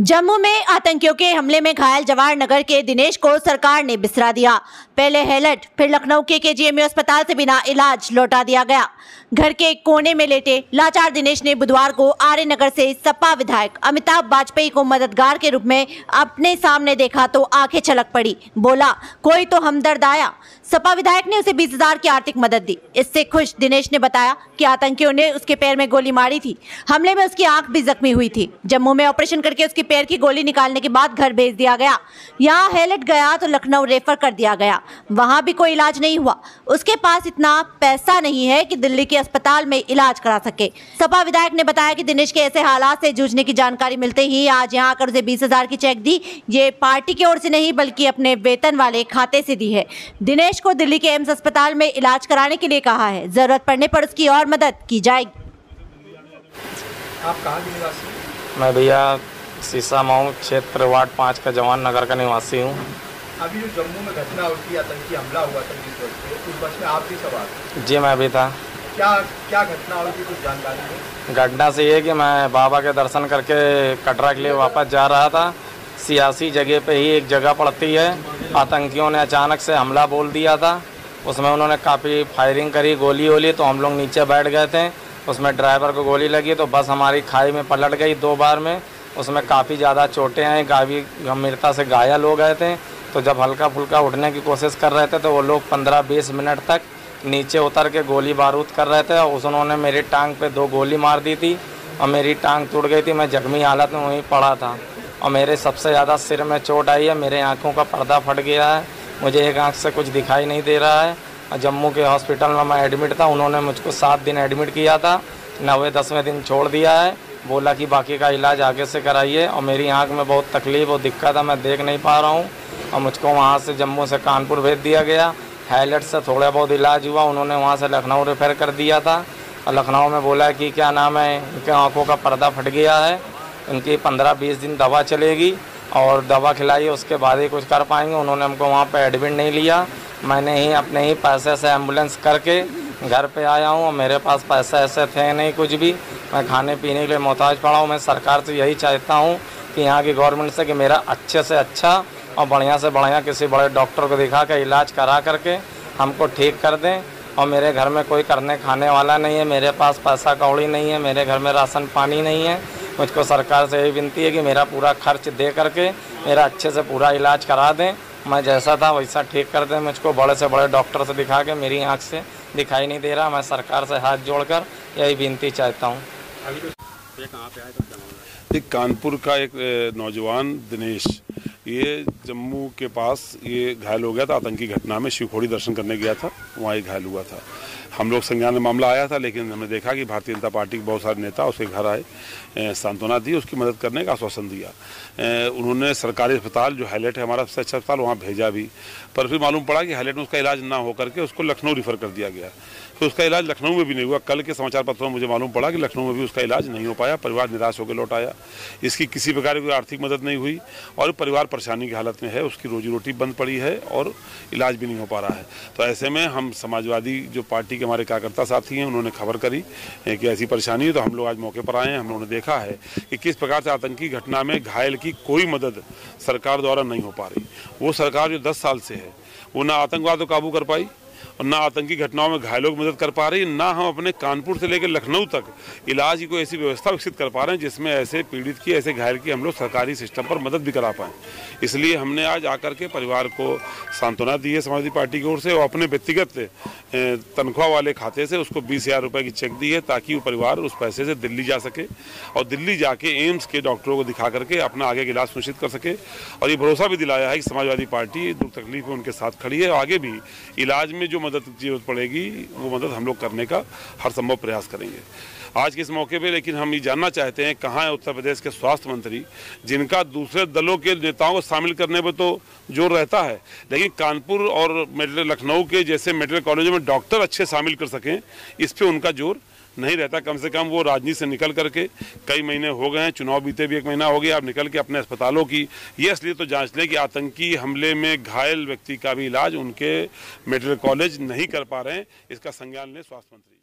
जम्मू में आतंकियों के हमले में घायल जवाहर नगर के दिनेश को सरकार ने बिसरा दिया। पहले हेलट, फिर लखनऊ के केजीएमयू अस्पताल से बिना इलाज लौटा दिया गया। घर के कोने में लेटे लाचार दिनेश ने बुधवार को आर्य नगर से सपा विधायक अमिताभ वाजपेयी को मददगार के रूप में अपने सामने देखा तो आँखें छलक पड़ी। बोला, कोई तो हमदर्द आया। सपा विधायक ने उसे बीस हज़ार की आर्थिक मदद दी। इससे खुश दिनेश ने बताया कि आतंकियों ने उसके पैर में गोली मारी थी। हमले में उसकी आँख भी जख्मी हुई थी। जम्मू में ऑपरेशन करके उसकी पैर की गोली निकालने के बाद घर भेज दिया गया। यहाँ हेलट गया तो लखनऊ रेफर कर दिया गया। वहाँ भी कोई इलाज नहीं हुआ। उसके पास इतना पैसा नहीं है कि दिल्ली के अस्पताल में इलाज करा सके। सपा विधायक ने बताया कि दिनेश के ऐसे हालात से जूझने की जानकारी मिलते ही आज यहाँ आकर उसे बीस हज़ार की चेक दी। ये पार्टी की ओर से नहीं बल्कि अपने वेतन वाले खाते से दी है। दिनेश को दिल्ली के एम्स अस्पताल में इलाज कराने के लिए कहा है। ज़रूरत पड़ने पर उसकी और मदद की जाएगी। आप कहाँ निवासी मैं भैया सीसा मऊ क्षेत्र वार्ड पाँच का जवान नगर का निवासी हूँ। अभी जो जम्मू में घटना हुई आतंकी हमला हुआ था जिस बस पे उस बस में आप भी सवार जी मैं भी था। क्या क्या घटना हुई थी कुछ जानकारी घटना से ये कि मैं बाबा के दर्शन करके कटरा के लिए वापस जा रहा था। सियासी जगह पे ही एक जगह पड़ती है। आतंकियों ने अचानक से हमला बोल दिया था। उसमें उन्होंने काफ़ी फायरिंग करी गोली वोली तो हम लोग नीचे बैठ गए थे। उसमें ड्राइवर को गोली लगी तो बस हमारी खाई में पलट गई दो बार में। उसमें काफ़ी ज़्यादा चोटें आई काफ़ी गंभीरता से घायल हो गए थे। तो जब हल्का फुल्का उठने की कोशिश कर रहे थे तो वो लोग पंद्रह बीस मिनट तक नीचे उतर के गोली बारूद कर रहे थे और उन्होंने मेरी टांग पे दो गोली मार दी थी और मेरी टांग टूट गई थी। मैं जख्मी हालत में वहीं पड़ा था और मेरे सबसे ज़्यादा सिर में चोट आई है, मेरे आँखों का पर्दा फट गया है, मुझे एक आँख से कुछ दिखाई नहीं दे रहा है। और जम्मू के हॉस्पिटल में मैं एडमिट था, उन्होंने मुझको सात दिन एडमिट किया था नवे दसवें दिन छोड़ दिया है। बोला कि बाकी का इलाज आगे से कराइए और मेरी आँख में बहुत तकलीफ़ और दिक्कत है, मैं देख नहीं पा रहा हूँ। और मुझको वहाँ से जम्मू से कानपुर भेज दिया गया। हाईलाइट से थोड़ा बहुत इलाज हुआ, उन्होंने वहाँ से लखनऊ रेफर कर दिया था। और लखनऊ में बोला कि क्या नाम है, इनके आँखों का पर्दा फट गया है, इनकी पंद्रह बीस दिन दवा चलेगी और दवा खिलाई, उसके बाद ही कुछ कर पाएँगे। उन्होंने हमको वहाँ पर एडमिट नहीं लिया। मैंने ही अपने ही पैसे से एंबुलेंस करके घर पे आया हूँ और मेरे पास पैसे ऐसे थे नहीं कुछ भी। मैं खाने पीने के लिए मोहताज पड़ा हूँ। मैं सरकार से यही चाहता हूँ कि यहाँ की गवर्नमेंट से कि मेरा अच्छे से अच्छा और बढ़िया से बढ़िया किसी बड़े डॉक्टर को दिखा कर इलाज करा करके हमको ठीक कर दें। और मेरे घर में कोई करने खाने वाला नहीं है, मेरे पास पैसा कौड़ी नहीं है, मेरे घर में राशन पानी नहीं है। मुझको सरकार से यही विनती है कि मेरा पूरा खर्च दे करके मेरा अच्छे से पूरा इलाज करा दें। मैं जैसा था वैसा ठीक कर दें। मुझको बड़े से बड़े डॉक्टर से दिखा के मेरी आँख से दिखाई नहीं दे रहा। मैं सरकार से हाथ जोड़कर यही विनती चाहता हूँ। एक कानपुर का एक नौजवान दिनेश, ये जम्मू के पास ये घायल हो गया था, आतंकी घटना में शिवखोड़ी दर्शन करने गया था, वहाँ ये घायल हुआ था। हम लोग संज्ञान में मामला आया था, लेकिन हमने देखा कि भारतीय जनता पार्टी के बहुत सारे नेता उसके घर आए सांत्वना दी, उसकी मदद करने का आश्वासन दिया। उन्होंने सरकारी अस्पताल, जो हाईलाइट है हमारा सबसे अच्छा अस्पताल, वहाँ भेजा भी। पर फिर मालूम पड़ा कि हाईलाइट में उसका इलाज ना होकर के उसको लखनऊ रिफर कर दिया गया। तो उसका इलाज लखनऊ में भी नहीं हुआ। कल के समाचार पत्रों में मुझे मालूम पड़ा कि लखनऊ में भी उसका इलाज नहीं हो पाया, परिवार निराश होकर लौट आया। इसकी किसी प्रकार की आर्थिक मदद नहीं हुई और परिवार परेशानी की हालत में है, उसकी रोजी रोटी बंद पड़ी है और इलाज भी नहीं हो पा रहा है। तो ऐसे में हम समाजवादी जो पार्टी के हमारे कार्यकर्ता साथी हैं, उन्होंने खबर करी कि ऐसी परेशानी है तो हम लोग आज मौके पर आए हैं। हम लोगों ने देखा है कि किस प्रकार से आतंकी घटना में घायल की कोई मदद सरकार द्वारा नहीं हो पा रही। वो सरकार जो दस साल से है, वो ना आतंकवाद को काबू कर पाई और ना आतंकी घटनाओं में घायलों की मदद कर पा रही, ना हम अपने कानपुर से लेकर लखनऊ तक इलाज की कोई ऐसी व्यवस्था विकसित कर पा रहे हैं, जिसमें ऐसे पीड़ित की, ऐसे घायल की हम लोग सरकारी सिस्टम पर मदद भी करा पाएँ। इसलिए हमने आज आकर के परिवार को सांत्वना दी है समाजवादी पार्टी की ओर से और अपने व्यक्तिगत तनख्वाह वाले खाते से उसको बीस हज़ार रुपये की चेक दी है, ताकि वो परिवार उस पैसे से दिल्ली जा सके और दिल्ली जाके एम्स के डॉक्टरों को दिखा करके अपना आगे का इलाज सुनिश्चित कर सके। और ये भरोसा भी दिलाया है कि समाजवादी पार्टी दुख तकलीफ़ में उनके साथ खड़ी है और आगे भी इलाज में जो मदद की ज़रूरत पड़ेगी, वो मदद हम लोग करने का हर संभव प्रयास करेंगे। आज के इस मौके पे, लेकिन हम ये जानना चाहते हैं कहाँ है उत्तर प्रदेश के स्वास्थ्य मंत्री, जिनका दूसरे दलों के नेताओं को शामिल करने पर तो ज़ोर रहता है। लेकिन कानपुर और मेडिकल, लखनऊ के जैसे मेडिकल कॉलेजों में डॉक्टर अच्छे शामिल कर सकें, इस पर उनका ज़ोर नहीं रहता। कम से कम वो राजनीति से निकल करके कई महीने हो गए हैं, चुनाव बीते भी एक महीना हो गया, आप निकल के अपने अस्पतालों की, ये इसलिए तो जाँच लें कि आतंकी हमले में घायल व्यक्ति का भी इलाज उनके मेडिकल कॉलेज नहीं कर पा रहे हैं। इसका संज्ञान लें स्वास्थ्य मंत्री।